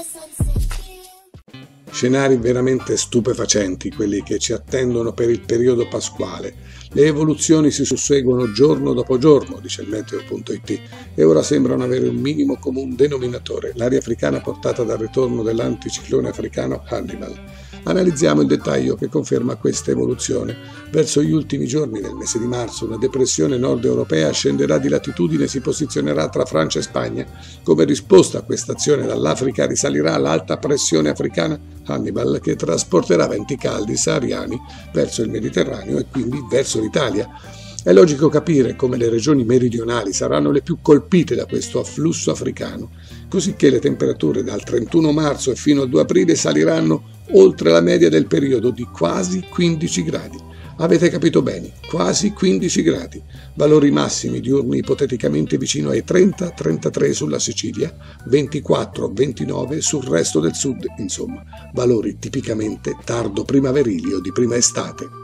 the sunset. Scenari veramente stupefacenti quelli che ci attendono per il periodo pasquale. Le evoluzioni si susseguono giorno dopo giorno, dice il meteo.it, e ora sembrano avere un minimo comune denominatore, l'aria africana portata dal ritorno dell'anticiclone africano Hannibal. Analizziamo il dettaglio che conferma questa evoluzione. Verso gli ultimi giorni del mese di marzo una depressione nord europea scenderà di latitudine e si posizionerà tra Francia e Spagna. Come risposta a questa azione dall'Africa risalirà l'alta pressione africana Hannibal che trasporterà venti caldi sahariani verso il Mediterraneo e quindi verso l'Italia. È logico capire come le regioni meridionali saranno le più colpite da questo afflusso africano, cosicché le temperature dal 31 marzo e fino al 2 aprile saliranno oltre la media del periodo di quasi 15 gradi. Avete capito bene, quasi 15 gradi, valori massimi diurni ipoteticamente vicino ai 30-33 sulla Sicilia, 24-29 sul resto del sud, insomma, valori tipicamente tardo primaverili o di prima estate.